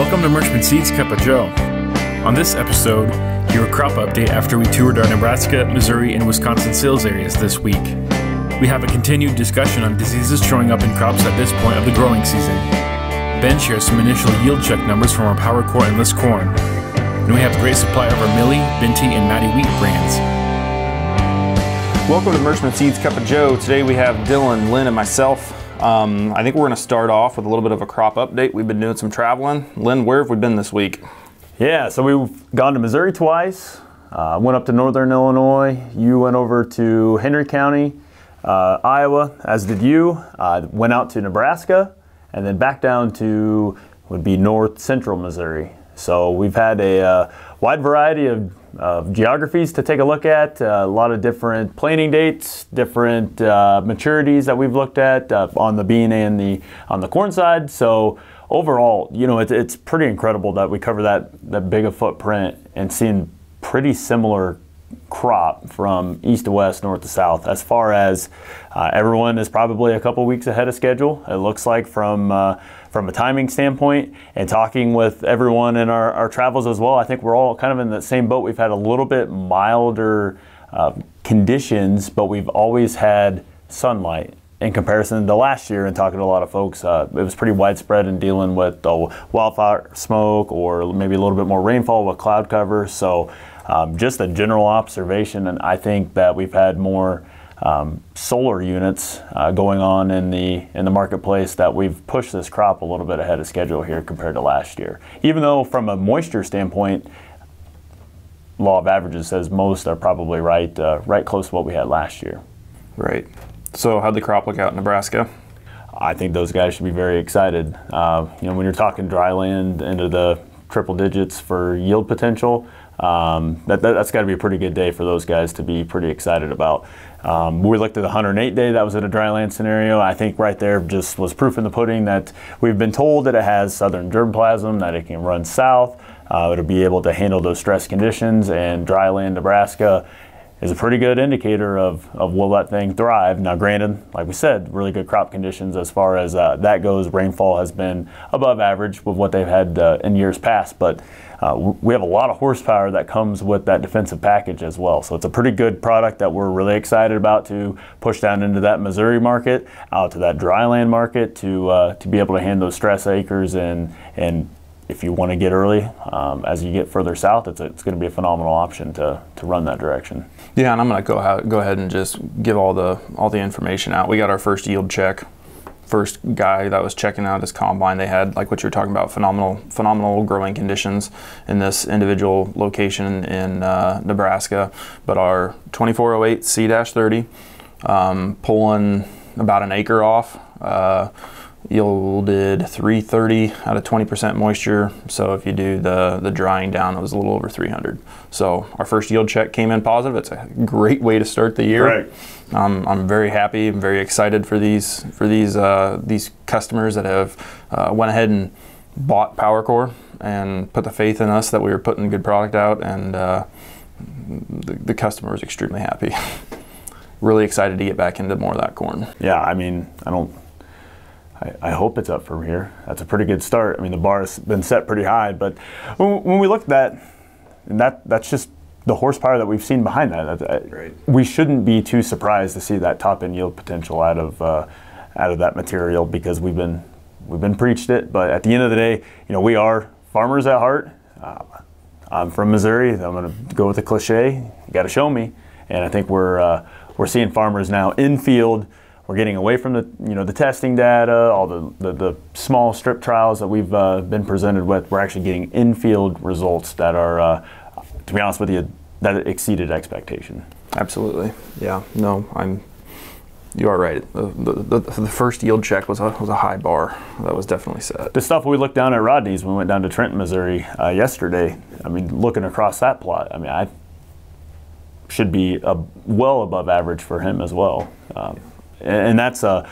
Welcome to Merschman Seeds Cup of Joe. On this episode, your crop update after we toured our Nebraska, Missouri, and Wisconsin sales areas this week. We have a continued discussion on diseases showing up in crops at this point of the growing season. Ben shares some initial yield check numbers from our power core Enlist corn. And we have a great supply of our Millie, Bintee, and Maddie Wheat brands. Welcome to Merschman Seeds Cup of Joe. Today we have Dylan, Lynn, and myself. Um, I think we're going to start off with a little bit of a crop update. We've been doing some traveling. Lynn, where have we been this week? Yeah, so we've gone to Missouri twice. Uh, went up to Northern Illinois. You went over to Henry County, uh, Iowa, as did you. Uh, went out to Nebraska, and then back down to would be North Central Missouri. So we've had a uh, wide variety of, of, geographies to take a look at. Uh, a lot of different planting dates, different uh, maturities that we've looked at uh, on the bean and the on the corn side. So overall, you know, it, it's pretty incredible that we cover that that big a footprint and seeing pretty similar crop from east to west, north to south. As far as uh, everyone is probably a couple weeks ahead of schedule. It looks like from uh, from a timing standpoint and talking with everyone in our, our travels as well, I think we're all kind of in the same boat. We've had a little bit milder uh, conditions, but we've always had sunlight in comparison to last year and talking to a lot of folks, uh, it was pretty widespread in dealing with the wildfire smoke or maybe a little bit more rainfall with cloud cover. So um, just a general observation, and I think that we've had more um, solar units uh, going on in the in the marketplace that we've pushed this crop a little bit ahead of schedule here compared to last year. Even though from a moisture standpoint, law of averages says most are probably right uh, right close to what we had last year. Right. So how'd the crop look out in Nebraska? I think those guys should be very excited. Uh, you know, when you're talking dry land into the triple digits for yield potential, um, that, that, has got to be a pretty good day for those guys to be pretty excited about. Um, we looked at the 108 day, that was in a dry land scenario. I think right there just was proof in the pudding that we've been told that it has southern germplasm, that it can run south, uh, it'll be able to handle those stress conditions, and dry land Nebraska is a pretty good indicator of, of will that thing thrive. Now, granted, like we said, really good crop conditions as far as uh, that goes. Rainfall has been above average with what they've had uh, in years past, but uh, we have a lot of horsepower that comes with that defensive package as well. So it's a pretty good product that we're really excited about to push down into that Missouri market, out to that dryland market to uh, to be able to handle those stress acres and and if you want to get early, um, as you get further south, it's, it's going to be a phenomenal option to, to run that direction. Yeah, and I'm going to go go ahead and just give all the all the information out. We got our first yield check first guy that was checking out his combine, they had like what you're talking about, phenomenal, phenomenal growing conditions in this individual location in uh, Nebraska. But our 2408 C-30, um, pulling about an acre off. Uh, yielded 330 out of 20% moisture. So if you do the, the drying down, it was a little over 300. So our first yield check came in positive. It's a great way to start the year. Right. Um, I'm very happy. I'm very excited for these for these uh, these customers that have uh, went ahead and bought PowerCore and put the faith in us that we were putting good product out, and uh, the, the customer was extremely happy. really excited to get back into more of that corn. Yeah, I mean, I don't I, I, hope it's up from here. That's a pretty good start. I mean, the bar has been set pretty high, but when, when we look at that, and that that's just the horsepower that we've seen behind that. that right. We shouldn't be too surprised to see that top end yield potential out of uh, out of that material because we've been we've been preached it. But at the end of the day, you know, we are farmers at heart. Uh, I'm from Missouri. I'm going to go with the cliche. You got to show me, and I think we're uh, we're seeing farmers now in field we're getting away from the you know the testing data, all the, the, the small strip trials that we've uh, been presented with. We're actually getting in-field results that are, uh, to be honest with you, that exceeded expectation. Absolutely, yeah. No, I'm. You are right. The, the, the, first yield check was a, was a high bar. That was definitely set. The stuff we looked down at Rodney's when we went down to Trenton, Missouri uh, yesterday. I mean, looking across that plot, I mean, I should be a, well above average for him as well. Um, and that's a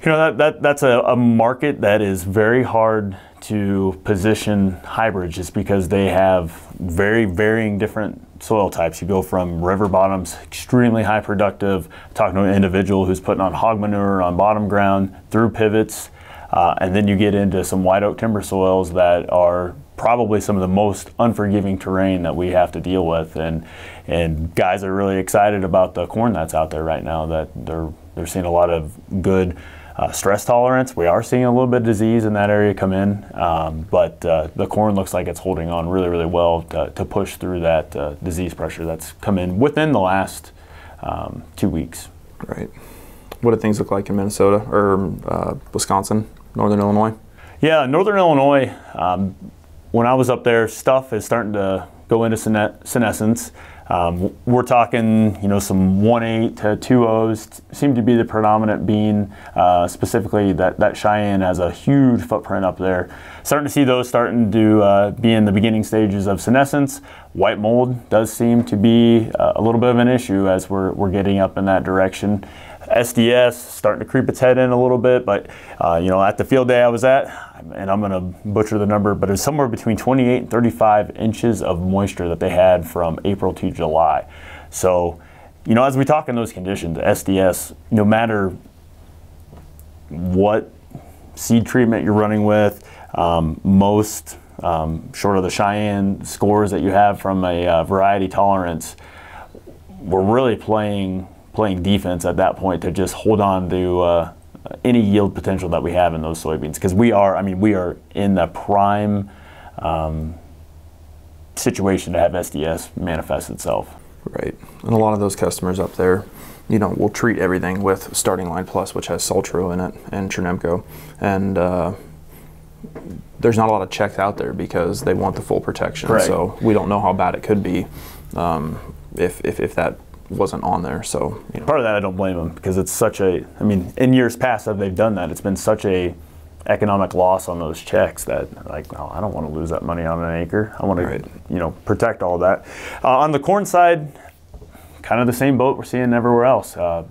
you know that, that that's a, a market that is very hard to position hybrids just because they have very varying different soil types. You go from river bottoms, extremely high productive, talking to an individual who's putting on hog manure on bottom ground through pivots, Uh, and then you get into some white oak timber soils that are probably some of the most unforgiving terrain that we have to deal with. And and guys are really excited about the corn that's out there right now. That they're they're seeing a lot of good. Uh, stress tolerance. We are seeing a little bit of disease in that area come in, um, but uh, the corn looks like it's holding on really, really well to, to push through that uh, disease pressure that's come in within the last um, two weeks. Right. What do things look like in Minnesota or uh, Wisconsin, Northern Illinois? Yeah, Northern Illinois. Um, when I was up there, stuff is starting to go into senescence. Um, we're talking, you know, some 1.8 to 2.0s seem to be the predominant bean. Uh, specifically, that, that Cheyenne has a huge footprint up there. Starting to see those starting to uh, be in the beginning stages of senescence. White mold does seem to be uh, a little bit of an issue as we're, we're getting up in that direction. SDS starting to creep its head in a little bit, but uh, you know, at the field day I was at, and I'm going to butcher the number, but it was somewhere between 28 and 35 inches of moisture that they had from April to July. So, you know, as we talk in those conditions, SDS, no matter what seed treatment you're running with, um, most um, short of the Cheyenne scores that you have from a uh, variety tolerance, we're really playing playing defense at that point to just hold on to uh, any yield potential that we have in those soybeans because we are I mean we are in the prime um, situation to have SDS manifest itself. Right, and a lot of those customers up there, you know, will treat everything with Starting Line Plus, which has Saltro in it, and Trunemco, and uh, there's not a lot of checks out there because they want the full protection. Right. So we don't know how bad it could be um, if, if, if that wasn't on there. So you know. part of that I don't blame them because it's such a. I mean, in years past that they've done that, it's been such a economic loss on those checks that like, oh, I don't want to lose that money on an acre. I want to, you know, protect all that. Uh, on the corn side, kind of the same boat we're seeing everywhere else, uh,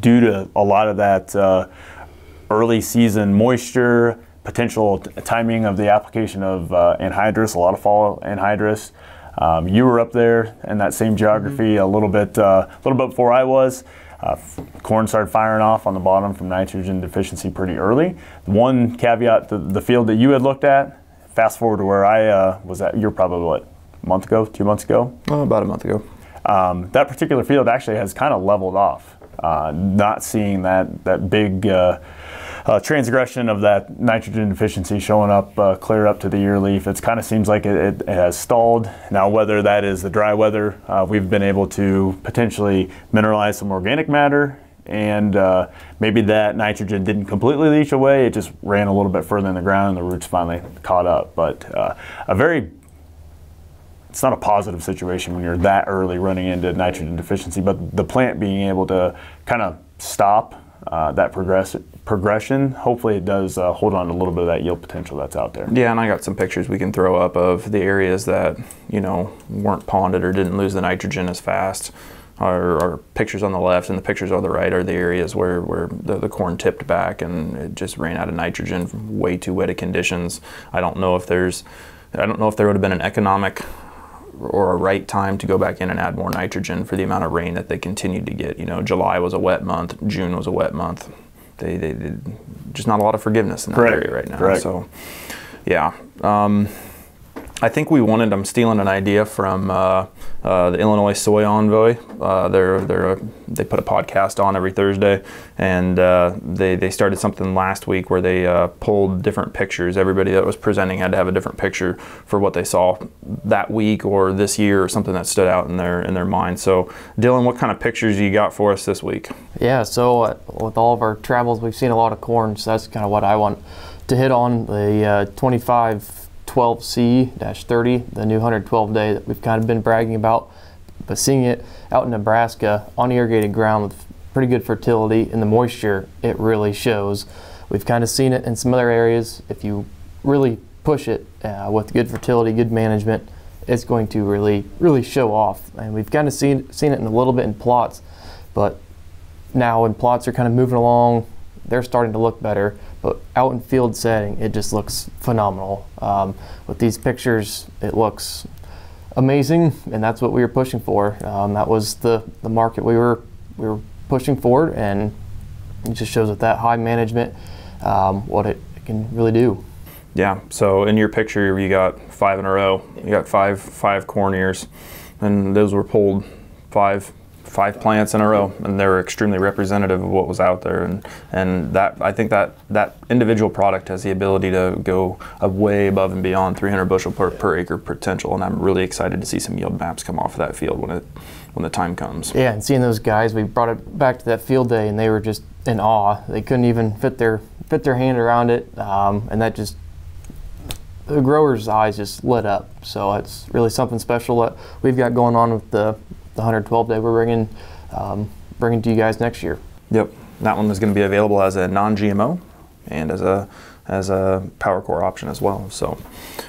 due to a lot of that uh, early season moisture, potential timing of the application of uh, anhydrous, a lot of fall anhydrous. Um, you were up there in that same geography mm-hmm. a little bit, uh, a little bit before I was. Uh, corn started firing off on the bottom from nitrogen deficiency pretty early. One caveat: the, the field that you had looked at. Fast forward to where I uh, was at. You're probably what, a month ago, two months ago? Oh, about a month ago. Um, that particular field actually has kind of leveled off. Uh, not seeing that that big uh, transgression of that nitrogen deficiency showing up uh, clear up to the ear leaf. It kind of seems like it, it, has stalled. Now, whether that is the dry weather, uh, we've been able to potentially mineralize some organic matter and uh, maybe that nitrogen didn't completely leach away. It just ran a little bit further in the ground and the roots finally caught up. But uh, a very it's not a positive situation when you're that early running into nitrogen deficiency, but the plant being able to kind of stop uh, that progress, progression, hopefully it does uh, hold on a little bit of that yield potential that's out there. Yeah, and I got some pictures we can throw up of the areas that, you know, weren't ponded or didn't lose the nitrogen as fast. Our, our pictures on the left and the pictures on the right are the areas where, where the, the corn tipped back and it just ran out of nitrogen from way too wet conditions. I don't know if there's, I don't know if there would have been an economic or a right time to go back in and add more nitrogen for the amount of rain that they continued to get. You know, July was a wet month, June was a wet month. They, they, they just not a lot of forgiveness in that Correct. area right now. Correct. So, yeah. Um, I think we wanted. I'm stealing an idea from uh, uh, the Illinois Soy Envoy. Uh, they're, they're a, they put a podcast on every Thursday, and uh, they, they started something last week where they uh, pulled different pictures. Everybody that was presenting had to have a different picture for what they saw that week or this year or something that stood out in their in their mind. So, Dylan, what kind of pictures you got for us this week? Yeah, so uh, with all of our travels, we've seen a lot of corn. So that's kind of what I want to hit on the 25 12C-30, the new 112 day that we've kind of been bragging about. But seeing it out in Nebraska on irrigated ground with pretty good fertility and the moisture, it really shows. We've kind of seen it in some other areas. If you really push it uh, with good fertility, good management, it's going to really, really show off. And we've kind of seen seen it in a little bit in plots, but now when plots are kind of moving along, they're starting to look better. But out in field setting, it just looks phenomenal. Um, with these pictures, it looks amazing, and that's what we were pushing for. Um, that was the, the market we were we were pushing forward, and it just shows with that high management um, what it it can really do. Yeah. So in your picture, you got five in a row. You got five five corn ears, and those were pulled five five plants in a row, and they were extremely representative of what was out there. And and that I think that that individual product has the ability to go way above and beyond 300 bushel per, per acre potential. And I'm really excited to see some yield maps come off of that field when it when the time comes. Yeah, and seeing those guys, we brought it back to that field day, and they were just in awe. They couldn't even fit their fit their hand around it, um, and that just the growers' eyes just lit up. So it's really something special that we've got going on with the, the 112 day we're bringing um, bringing to you guys next year. Yep, that one is going to be available as a non-GMO and as a as a power core option as well. So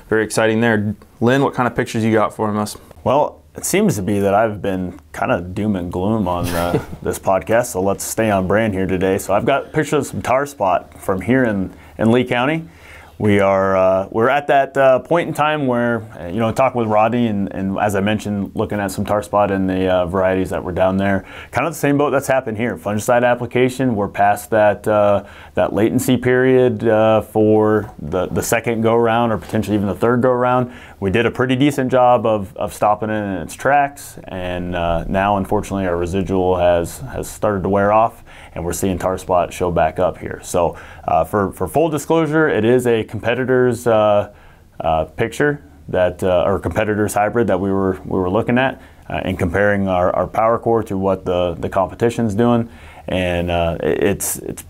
very exciting there. Lynn, what kind of pictures you got for us? Well, it seems to be that I've been kind of doom and gloom on uh, this podcast, so let's stay on brand here today. So I've got pictures of some tar spot from here in, in Lee County we are uh, we're at that uh, point in time where uh, you know talking with Rodney and, and as I mentioned looking at some tar spot and the uh, varieties that were down there. Kind of the same boat that's happened here. Fungicide application we're past that uh, that latency period uh, for the, the second go around or potentially even the third go around we did a pretty decent job of, of stopping it in its tracks and now unfortunately our residual has has started to wear off and we're seeing tar spot show back up here. So uh, for, for full disclosure, it is a competitor's uh, uh, picture that, uh, or competitor's hybrid that we were, we were looking at uh, and comparing our, our power core to what the, the competition's doing. And uh, it's, it's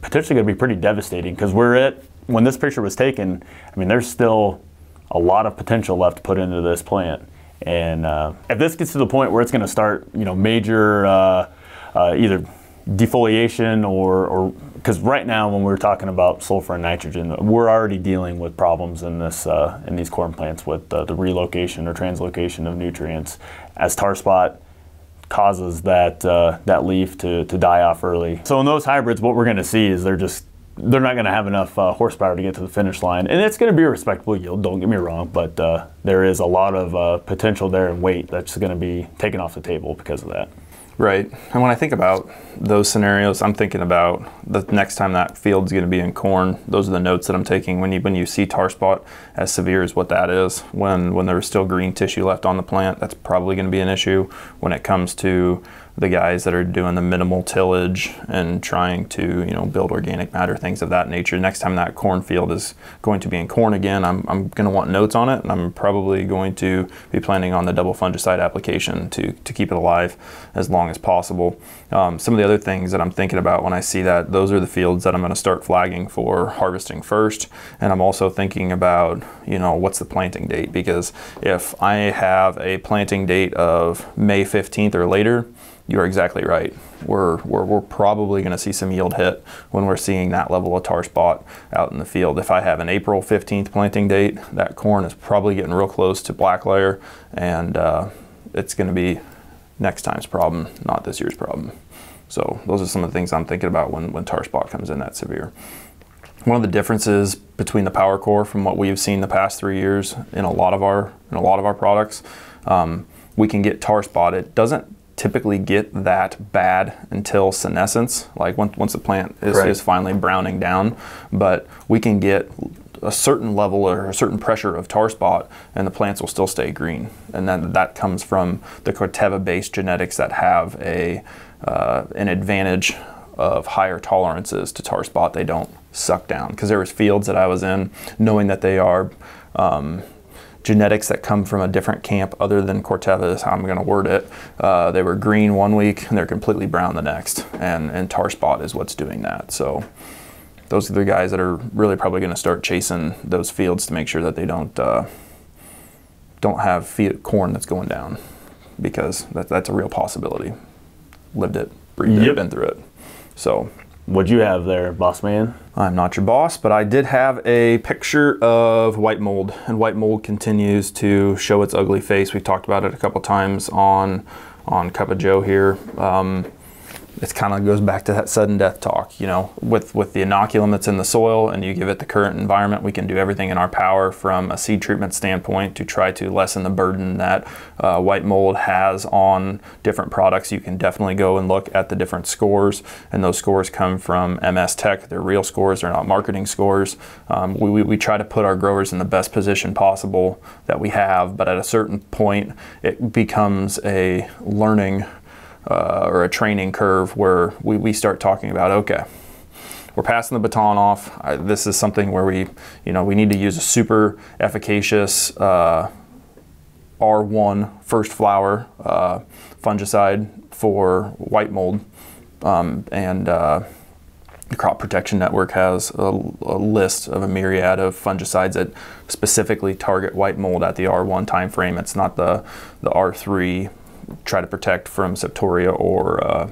potentially going to be pretty devastating because we're at, when this picture was taken, I mean, there's still a lot of potential left to put into this plant. And uh, if this gets to the point where it's going to start, you know, major uh, uh, either defoliation or because right now when we're talking about sulfur and nitrogen, we're already dealing with problems in this uh, in these corn plants with uh, the relocation or translocation of nutrients as tar spot causes that uh, that leaf to, to die off early. So in those hybrids, what we're going to see is they're just they're not going to have enough uh, horsepower to get to the finish line, and it's going to be a respectable yield. Don't get me wrong, but uh, there is a lot of uh, potential there in weight that's going to be taken off the table because of that. Right. And when I think about those scenarios, I'm thinking about the next time that field's going to be in corn. Those are the notes that I'm taking when you when you see tar spot as severe as what that is. When when there's still green tissue left on the plant, that's probably going to be an issue. When it comes to the guys that are doing the minimal tillage and trying to you know build organic matter things of that nature next time that cornfield is going to be in corn again I'm, I'm going to want notes on it and I'm probably going to be planning on the double fungicide application to, to keep it alive as long as possible um, some of the other things that I'm thinking about when I see that those are the fields that I'm going to start flagging for harvesting first and I'm also thinking about you know what's the planting date because if I have a planting date of May 15th or later you're exactly right. We're, we're, we're probably going to see some yield hit when we're seeing that level of tar spot out in the field. If I have an April 15th planting date, that corn is probably getting real close to black layer, and uh, it's going to be next time's problem, not this year's problem. So those are some of the things I'm thinking about when, when tar spot comes in that severe. One of the differences between the power core from what we've seen the past three years in a lot of our in a lot of our products, um, we can get tar spot. It doesn't typically get that bad until senescence, like once, once the plant is, right. is finally browning down. But we can get a certain level or a certain pressure of tar spot and the plants will still stay green. And then that comes from the Corteva based genetics that have a, uh, an advantage of higher tolerances to tar spot. They don't suck down because there was fields that I was in knowing that they are um, genetics that come from a different camp other than Corteva is how I'm going to word it. Uh, they were green one week and they're completely brown the next, and, and tar spot is what's doing that. So those are the guys that are really probably going to start chasing those fields to make sure that they don't uh, don't have corn that's going down because that, that's a real possibility. Lived it, breathed yep. it, been through it. So What'd you have there, boss man? I'm not your boss, but I did have a picture of white mold, and white mold continues to show its ugly face. We've talked about it a couple times on on Cup of Joe here. Um, it kind of goes back to that sudden death talk. You know, with with the inoculum that's in the soil, and you give it the current environment, we can do everything in our power from a seed treatment standpoint to try to lessen the burden that uh, white mold has on different products. You can definitely go and look at the different scores, and those scores come from MS Tech. They're real scores. They're not marketing scores. Um, we, we, we try to put our growers in the best position possible that we have, but at a certain point, it becomes a learning uh, or a training curve where we, we start talking about okay we're passing the baton off I, this is something where we you know we need to use a super efficacious uh, r1 first flower uh, fungicide for white mold um, and uh, the crop protection network has a, a, list of a myriad of fungicides that specifically target white mold at the R1 timeframe. It's not the, the R3 try to protect from septoria or uh,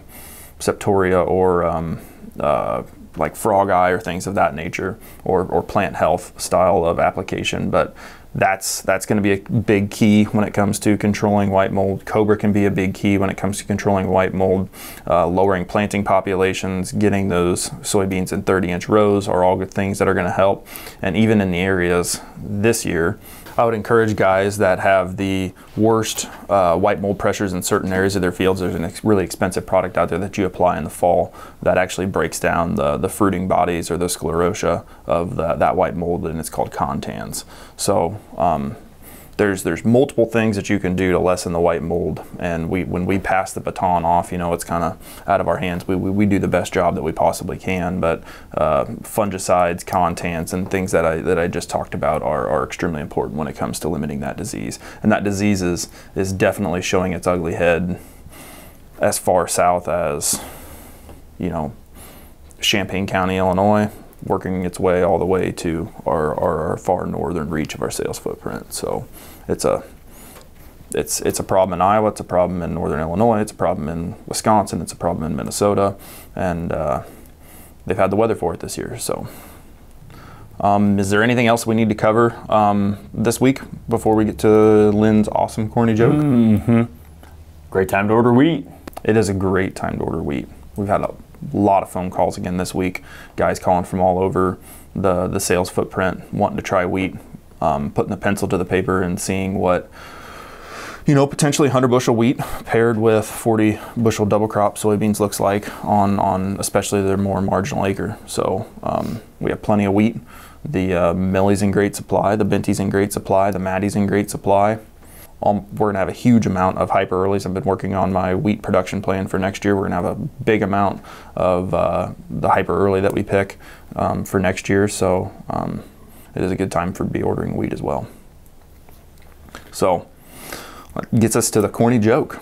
septoria or um, uh, like frog eye or things of that nature or, or plant health style of application but that's that's going to be a big key when it comes to controlling white mold. Cobra can be a big key when it comes to controlling white mold. Uh, lowering planting populations, getting those soybeans in 30-inch rows are all good things that are going to help. And even in the areas this year I would encourage guys that have the worst uh, white mold pressures in certain areas of their fields. There's a ex- really expensive product out there that you apply in the fall that actually breaks down the, the fruiting bodies or the sclerotia of the, that white mold, and it's called Contans. So um, there's there's multiple things that you can do to lessen the white mold. And we when we pass the baton off, you know, it's kind of out of our hands. We, we, we, do the best job that we possibly can. But uh, fungicides, Contans, and things that I that I just talked about are, are extremely important when it comes to limiting that disease. And that disease is is definitely showing its ugly head as far south as you know Champaign County, Illinois, working its way all the way to our, our, our, far northern reach of our sales footprint. So it's a it's it's a problem in Iowa, it's a problem in northern Illinois, it's a problem in Wisconsin, it's a problem in Minnesota, and uh, they've had the weather for it this year. So. Um, is there anything else we need to cover um, this week before we get to Lynn's awesome corny joke? Mm-hmm. Great time to order wheat. It is a great time to order wheat. We've had a lot of phone calls again this week. Guys calling from all over the the sales footprint, wanting to try wheat, um, putting the pencil to the paper and seeing what you know potentially 100 bushel wheat paired with 40 bushel double crop soybeans looks like on on especially their more marginal acre. So um, we have plenty of wheat. The uh, Millie's in great supply, the Bintee's in great supply, the Maddie's in great supply. Um, we're going to have a huge amount of hyper earlies. I've been working on my wheat production plan for next year. We're going to have a big amount of uh, the hyper early that we pick um, for next year. So um, it is a good time for be ordering wheat as well. So gets us to the corny joke.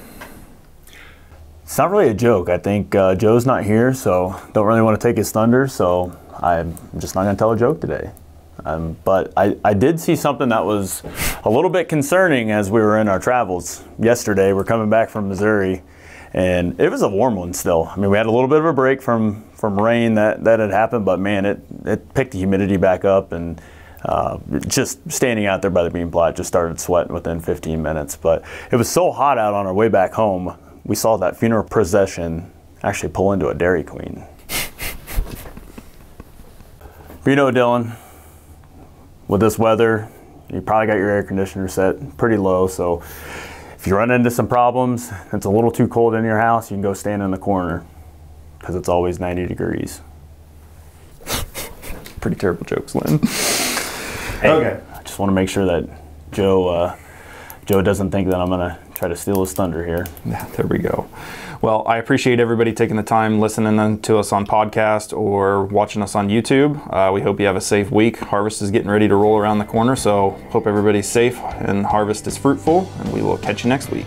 It's not really a joke. I think uh, Joe's not here, so don't really want to take his thunder. So I'm just not going to tell a joke today. Um, but I, I did see something that was a little bit concerning as we were in our travels yesterday. We're coming back from Missouri, and it was a warm one still. I mean, we had a little bit of a break from, from rain that, that had happened, but man, it, it picked the humidity back up, and uh, just standing out there by the bean plot just started sweating within 15 minutes. But it was so hot out on our way back home, we saw that funeral procession actually pull into a Dairy Queen. you know, Dylan, with this weather, you probably got your air conditioner set pretty low. So if you run into some problems, it's a little too cold in your house, you can go stand in the corner because it's always 90 degrees. Pretty terrible jokes, Lynn. Hey, okay. I just want to make sure that Joe uh, Joe doesn't think that I'm going to try to steal his thunder here. Yeah, there we go. Well, I appreciate everybody taking the time listening to us on podcast or watching us on YouTube. Uh, we hope you have a safe week. Harvest is getting ready to roll around the corner, so hope everybody's safe and harvest is fruitful, and we will catch you next week.